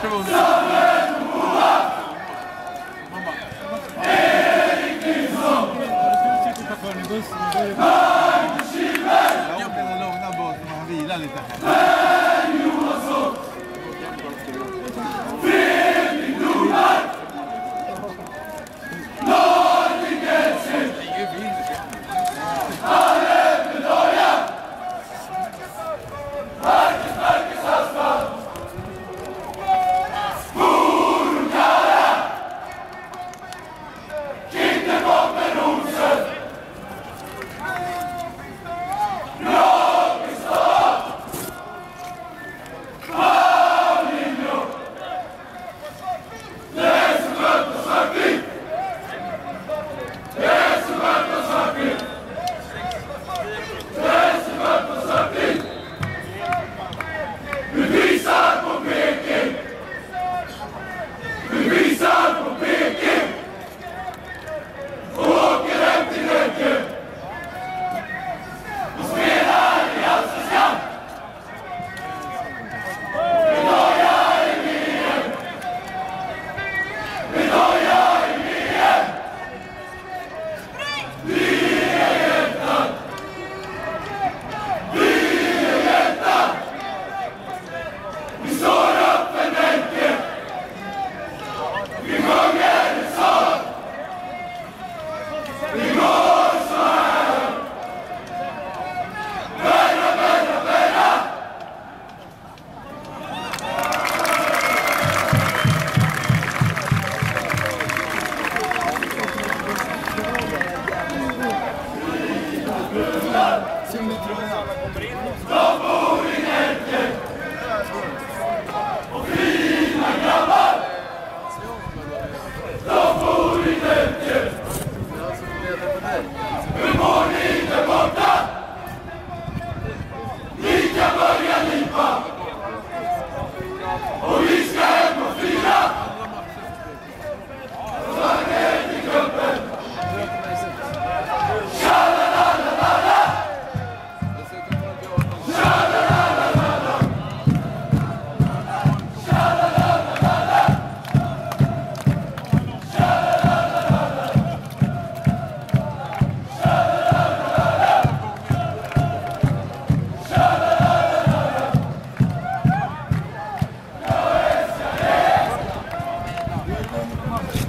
Let's go. bussen. Höj till Kiven! Jag hoppas att lugna bussen, man vilar lite här. Come on.